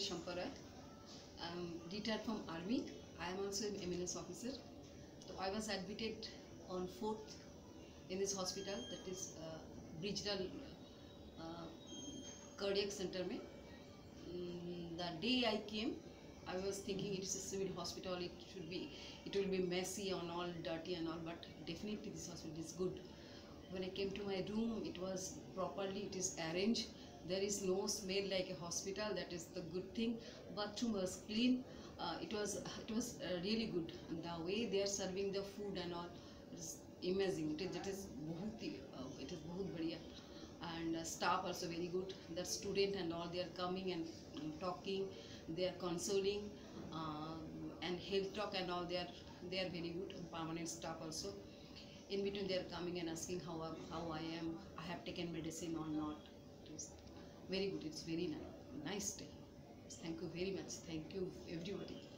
is Shankar Rai. I'm retired from army. I am also an eminence officer. So I was admitted on 4th in this hospital that is uh, regional uh, cardiac center में. Mm, the day I came, I was thinking it is a civil hospital. It should be, it will be messy and all dirty and all. But definitely this hospital is good. When I came to my room, it was properly. It is arranged. there is no smell like a hospital. That is the good thing. Bathroom was clean. Uh, it was uh, it was uh, really good. And the way they are serving the food and all is amazing. It is it is bahut uh, it is bahut badhiya. And uh, staff also very good. The student and all they are coming and, talking. They are consoling uh, and health talk and all they are they are very good. Permanent staff also. In between they are coming and asking how how I am I have taken medicine or not very good. It's very nice nice day. Thank you very much. Thank you everybody.